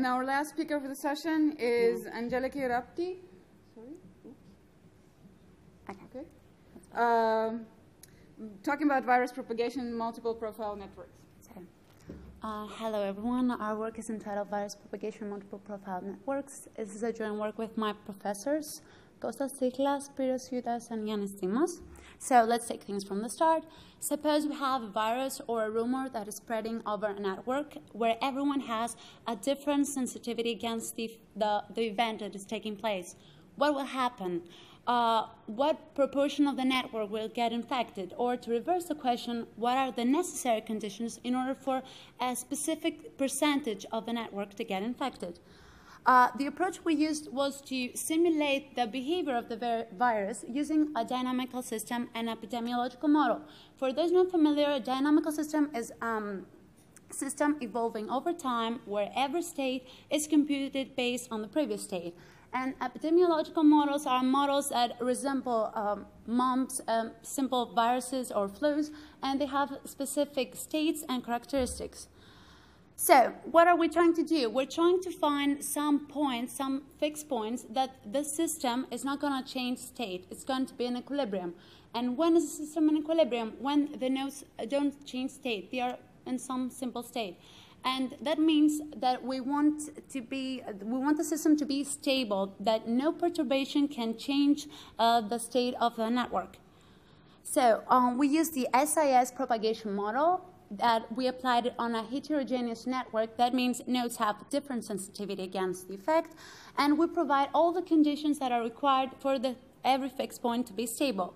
And our last speaker for the session is Angeliki Rapti. Sorry? Okay. Okay. Um, talking about virus propagation in multiple profile networks. Uh, hello everyone. Our work is entitled Virus Propagation in Multiple Profile Networks. This is a joint work with my professors, Kostas Tsichlas, Spyros Sioutas, and Giannis Tzimas. So let's take things from the start. Suppose we have a virus or a rumor that is spreading over a network where everyone has a different sensitivity against the, the, the event that is taking place. What will happen? Uh, what proportion of the network will get infected? Or to reverse the question, what are the necessary conditions in order for a specific percentage of the network to get infected? Uh, the approach we used was to simulate the behavior of the virus using a dynamical system and epidemiological model. For those not familiar, a dynamical system is a um, system evolving over time where every state is computed based on the previous state. And epidemiological models are models that resemble um, mumps, um, simple viruses or flus, and they have specific states and characteristics. So what are we trying to do? We're trying to find some points, some fixed points that the system is not going to change state. It's going to be in equilibrium. And when is the system in equilibrium? When the nodes don't change state. They are in some simple state. And that means that we want to be, we want the system to be stable, that no perturbation can change uh, the state of the network. So um, we use the SIS propagation model that we applied it on a heterogeneous network. That means nodes have different sensitivity against the effect, and we provide all the conditions that are required for the, every fixed point to be stable.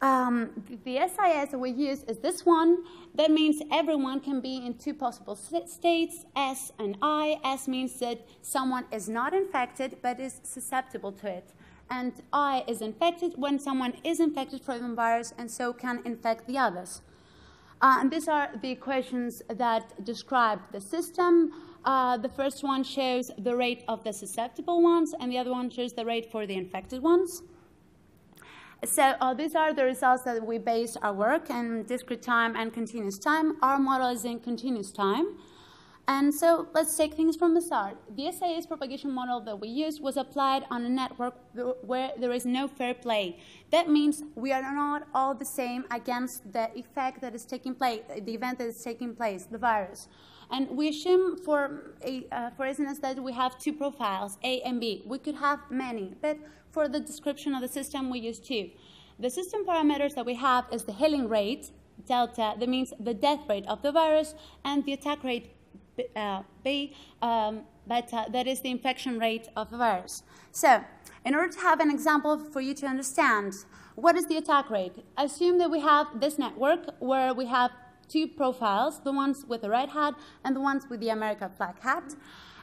Um, the SIS that we use is this one. That means everyone can be in two possible states, S and I. S means that someone is not infected but is susceptible to it. And I is infected when someone is infected from the virus and so can infect the others. Uh, and these are the equations that describe the system. Uh, the first one shows the rate of the susceptible ones, and the other one shows the rate for the infected ones. So uh, these are the results that we base our work in discrete time and continuous time. Our model is in continuous time. And so let's take things from the start. The SIS propagation model that we used was applied on a network where there is no fair play. That means we are not all the same against the effect that is taking place, the event that is taking place, the virus. And we assume, for, a, uh, for instance, that we have two profiles, A and B. We could have many, but for the description of the system, we use two. The system parameters that we have is the healing rate, delta, that means the death rate of the virus, and the attack rate, uh, B, um, beta, that is the infection rate of virus. So, in order to have an example for you to understand, what is the attack rate? Assume that we have this network where we have two profiles, the ones with the red hat and the ones with the America flag hat.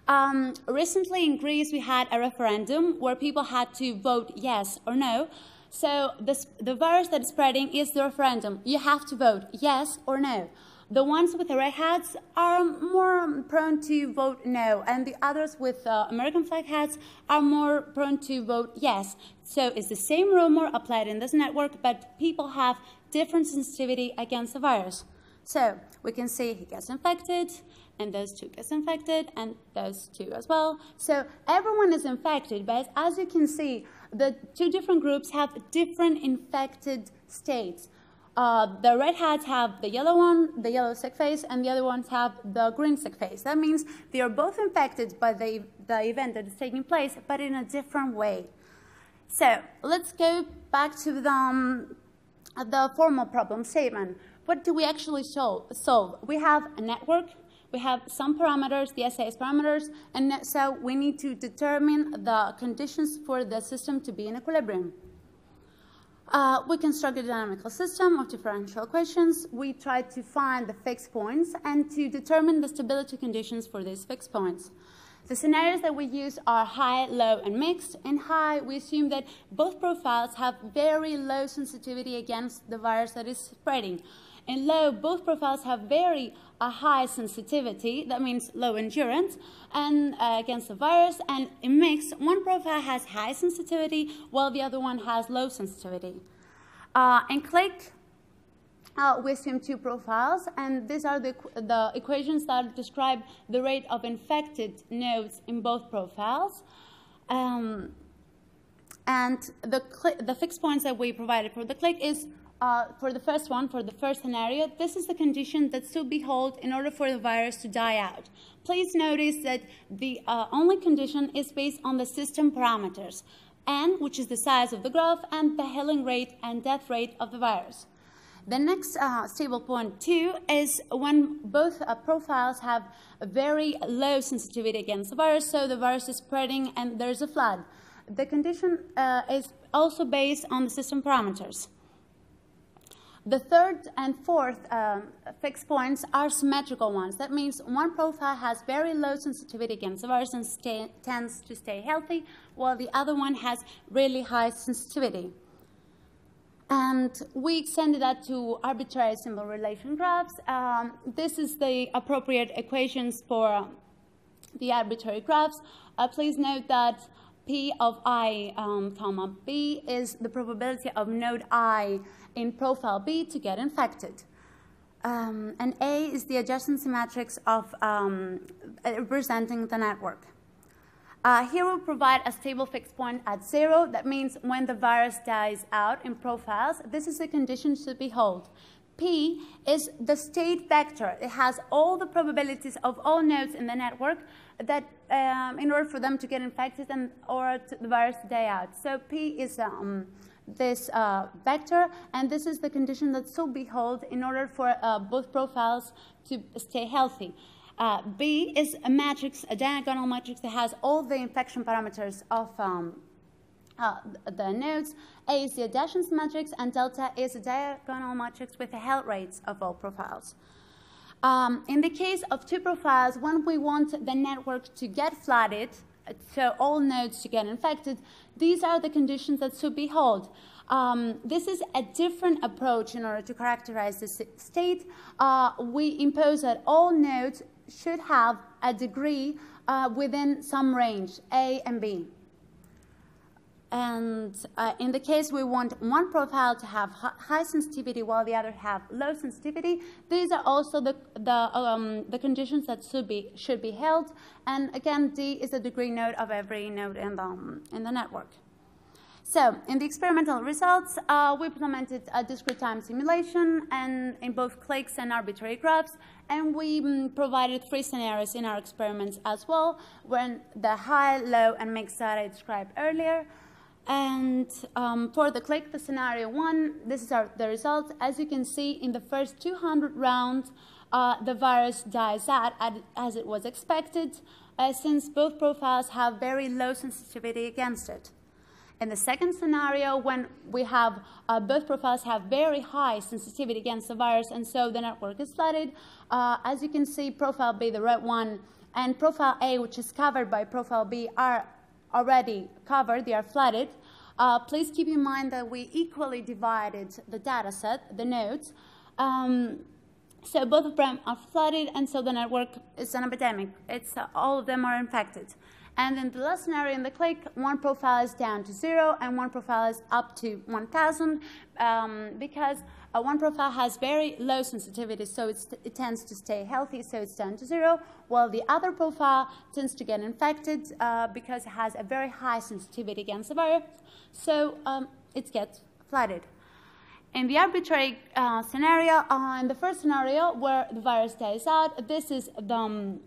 Um, recently in Greece, we had a referendum where people had to vote yes or no. So this, the virus that is spreading is the referendum. You have to vote yes or no. The ones with the red hats are more prone to vote no, and the others with uh, American flag hats are more prone to vote yes. So it's the same rumor applied in this network, but people have different sensitivity against the virus. So we can see he gets infected, and those two gets infected, and those two as well. So everyone is infected, but as you can see, the two different groups have different infected states. Uh, the red hats have the yellow one, the yellow sick face, and the other ones have the green sick face. That means they are both infected by the, the event that is taking place, but in a different way. So let's go back to the, um, the formal problem statement. What do we actually solve? solve? We have a network, we have some parameters, the SIS parameters, and so we need to determine the conditions for the system to be in equilibrium. Uh, we construct a dynamical system of differential equations. We try to find the fixed points and to determine the stability conditions for these fixed points. The scenarios that we use are high, low, and mixed. In high, we assume that both profiles have very low sensitivity against the virus that is spreading. In low, both profiles have very a high sensitivity, that means low endurance, and uh, against the virus. And in mix, one profile has high sensitivity while the other one has low sensitivity. Uh, clique, uh, we assume two profiles, and these are the, the equations that describe the rate of infected nodes in both profiles. Um, and the, the fixed points that we provided for the clique is uh, for the first one, for the first scenario, this is the condition that should be held in order for the virus to die out. Please notice that the uh, only condition is based on the system parameters, n, which is the size of the graph, and the healing rate and death rate of the virus. The next uh, stable point, two, is when both uh, profiles have a very low sensitivity against the virus, so the virus is spreading and there's a flood. The condition uh, is also based on the system parameters. The third and fourth um, fixed points are symmetrical ones. That means one profile has very low sensitivity against virus and stay, tends to stay healthy, while the other one has really high sensitivity. And we extended that to arbitrary symbol relation graphs. Um, this is the appropriate equations for the arbitrary graphs. Uh, please note that P of i, um, comma, B is the probability of node i in profile B to get infected. Um, and A is the adjacency matrix of um, representing the network. Uh, here we provide a stable fixed point at zero. That means when the virus dies out in profiles, this is the condition to be held. P is the state vector. It has all the probabilities of all nodes in the network that um, in order for them to get infected and or the virus to die out. So P is um, this uh, vector, and this is the condition that should be held in order for uh, both profiles to stay healthy. Uh, B is a matrix, a diagonal matrix that has all the infection parameters of um, uh, the nodes. A is the adjacency matrix, and delta is a diagonal matrix with the health rates of all profiles. Um, in the case of two profiles, when we want the network to get flooded, so all nodes to get infected, these are the conditions that should be held. Um, this is a different approach in order to characterize the state. Uh, we impose that all nodes should have a degree uh, within some range, A and B. And uh, in the case we want one profile to have high sensitivity while the other have low sensitivity, these are also the, the, um, the conditions that should be, should be held. And again, D is the degree node of every node in the, um, in the network. So in the experimental results, uh, we implemented a discrete time simulation and in both cliques and arbitrary graphs, and we um, provided three scenarios in our experiments as well, when the high, low, and mixed data I described earlier. And um, for the clique, the scenario one, this is our, the result. As you can see, in the first 200 rounds, uh, the virus dies out as it was expected, uh, since both profiles have very low sensitivity against it. In the second scenario, when we have uh, both profiles have very high sensitivity against the virus, and so the network is flooded, uh, as you can see, profile B, the red one, and profile A, which is covered by profile B, are already covered, they are flooded. Uh, please keep in mind that we equally divided the data set, the nodes. Um, so both of them are flooded, and so the network is an epidemic. It's uh, all of them are infected. And in the last scenario in the clique, one profile is down to zero and one profile is up to 1,000 um, because uh, one profile has very low sensitivity, so it tends to stay healthy, so it's down to zero, while the other profile tends to get infected uh, because it has a very high sensitivity against the virus, so um, it gets flooded. In the arbitrary uh, scenario, uh, in the first scenario where the virus dies out, this is the, um,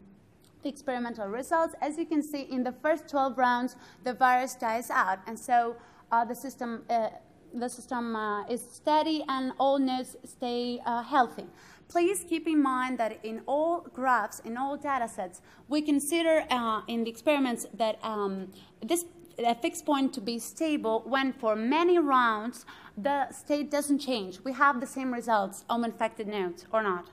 the experimental results. As you can see, in the first 12 rounds, the virus dies out, and so uh, the system uh, the system uh, is steady and all nodes stay uh, healthy. Please keep in mind that in all graphs, in all data sets, we consider uh, in the experiments that um, this a fixed point to be stable when for many rounds the state doesn't change. We have the same results on infected nodes or not.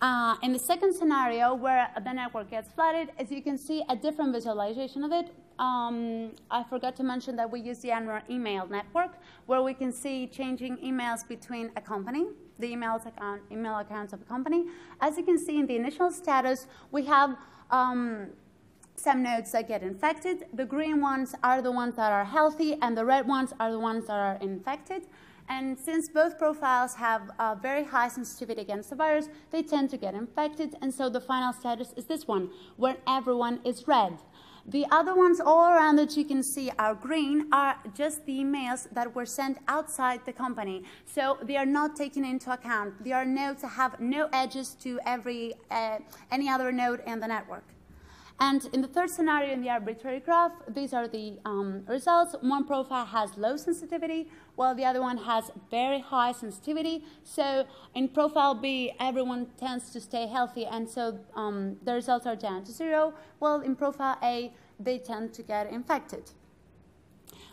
Uh, in the second scenario, where the network gets flooded, as you can see, a different visualization of it um, I forgot to mention that we use the Enron email network, where we can see changing emails between a company, the emails account, email accounts of a company. As you can see in the initial status, we have um, some nodes that get infected. The green ones are the ones that are healthy, and the red ones are the ones that are infected. And since both profiles have a very high sensitivity against the virus, they tend to get infected. And so the final status is this one, where everyone is red. The other ones all around that you can see are green are just the emails that were sent outside the company. So they are not taken into account. They are nodes that have no edges to every, uh, any other node in the network. And in the third scenario in the arbitrary graph, these are the um, results. One profile has low sensitivity, while the other one has very high sensitivity. So in profile B, everyone tends to stay healthy, and so um, the results are down to zero, while in profile A, they tend to get infected.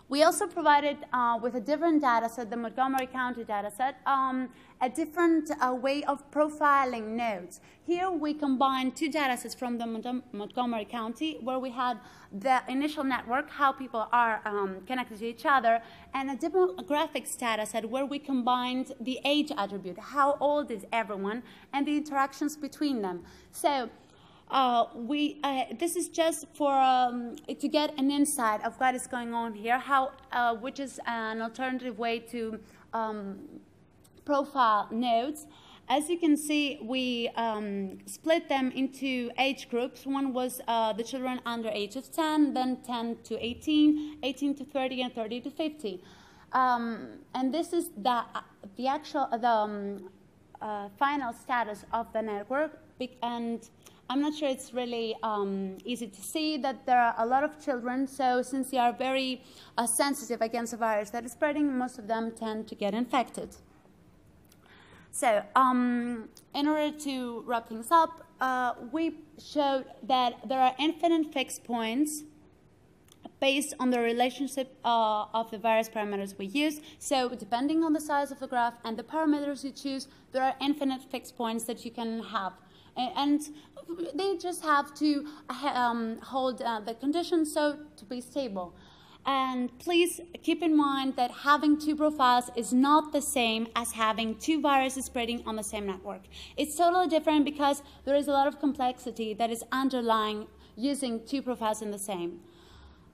We also provided, uh, with a different data set, the Montgomery County data set, um, a different uh, way of profiling nodes. Here we combined two data sets from the Mont Montgomery County, where we had the initial network, how people are um, connected to each other, and a demographics data set where we combined the age attribute, how old is everyone, and the interactions between them. So uh, we, uh, this is just for um, to get an insight of what is going on here, how, uh, which is an alternative way to um, profile nodes. As you can see, we um, split them into age groups. One was uh, the children under age of 10, then 10 to 18, 18 to 30, and 30 to 50. Um, and this is the, the actual, the um, uh, final status of the network. And I'm not sure it's really um, easy to see that there are a lot of children, so since they are very uh, sensitive against the virus that is spreading, most of them tend to get infected. So, um, in order to wrap things up, uh, we showed that there are infinite fixed points based on the relationship uh, of the various parameters we use. So depending on the size of the graph and the parameters you choose, there are infinite fixed points that you can have. And they just have to um, hold uh, the conditions so to be stable. And please keep in mind that having two profiles is not the same as having two viruses spreading on the same network. It's totally different because there is a lot of complexity that is underlying using two profiles in the same.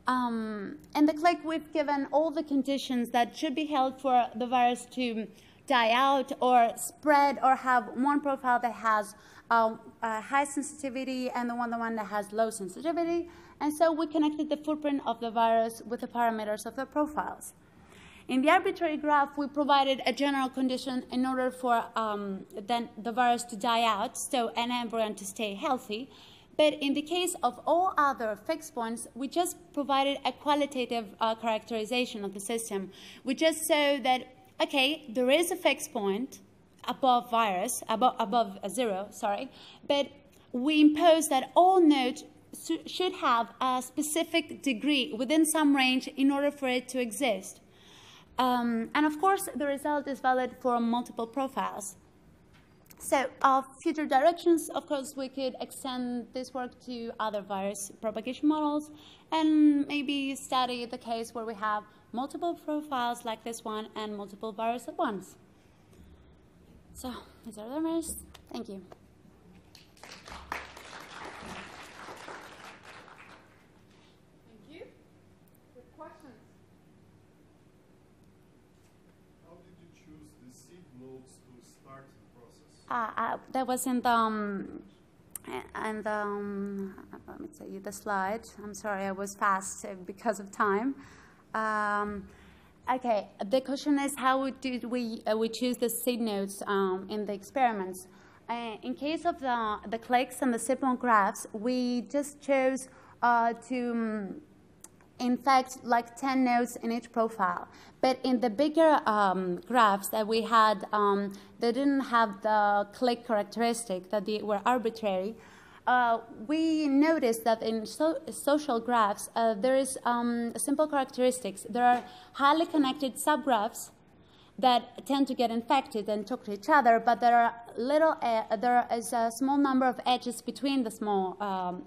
Um, in the clique, we've given all the conditions that should be held for the virus to die out or spread or have one profile that has uh, high sensitivity and the one, the one that has low sensitivity. And so we connected the footprint of the virus with the parameters of the profiles. In the arbitrary graph, we provided a general condition in order for um, then the virus to die out, so an embryo to stay healthy. But in the case of all other fixed points, we just provided a qualitative uh, characterization of the system. We just saw that, okay, there is a fixed point above virus, above, above zero, sorry, but we impose that all nodes should have a specific degree within some range in order for it to exist. Um, and of course, the result is valid for multiple profiles. So, future directions, of course, we could extend this work to other virus propagation models and maybe study the case where we have multiple profiles like this one and multiple viruses at once. So, these are the Thank you. Thank you. Good questions. How did you choose the seed nodes to start the process? Uh, uh, that was in the, um, and um, let me tell you the slide. I'm sorry, I was fast because of time. Um, okay, the question is how did we uh, we choose the seed nodes um, in the experiments? Uh, in case of the the cliques and the SIP-mode graphs, we just chose uh, to um, in fact, like 10 nodes in each profile. But in the bigger um, graphs that we had, um, they didn't have the clique characteristic, that they were arbitrary. Uh, we noticed that in so social graphs, uh, there is um, simple characteristics. There are highly connected subgraphs that tend to get infected and talk to each other, but there are little, uh, there is a small number of edges between the small, um,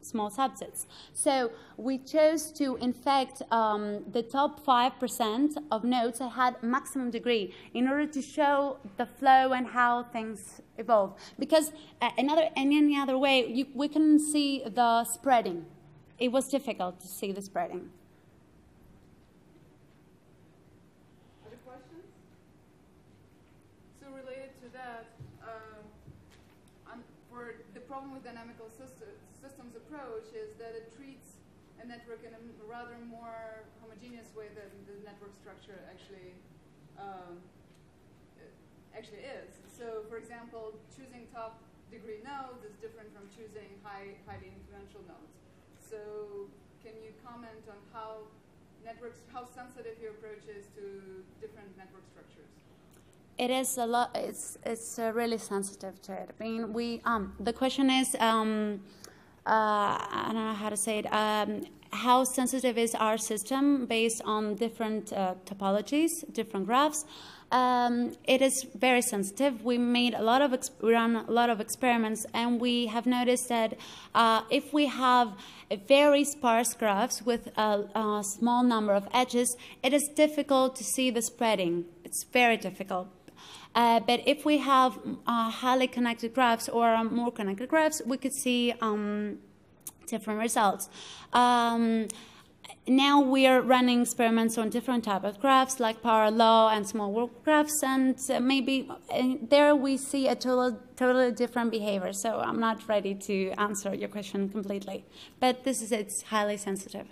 small subsets. So we chose to infect um, the top 5% of nodes that had maximum degree in order to show the flow and how things evolve. Because uh, another, any other way, you, we couldn't see the spreading. It was difficult to see the spreading. approach is that it treats a network in a rather more homogeneous way than the network structure actually um, actually is. So, for example, choosing top degree nodes is different from choosing high, highly influential nodes. So, can you comment on how networks, how sensitive your approach is to different network structures? It is a lot. It's it's uh, really sensitive to it. I mean, we um the question is um I don't know how to say it. Um, how sensitive is our system based on different uh, topologies, different graphs? Um, it is very sensitive. We made a lot of ran a lot of experiments, and we have noticed that uh, if we have very sparse graphs with a, a small number of edges, it is difficult to see the spreading. It's very difficult. Uh, but if we have uh, highly connected graphs or um, more connected graphs, we could see um, different results. Um, now we are running experiments on different type of graphs like power law and small world graphs and uh, maybe uh, there we see a total, totally different behavior so i'm not ready to answer your question completely but this is it's highly sensitive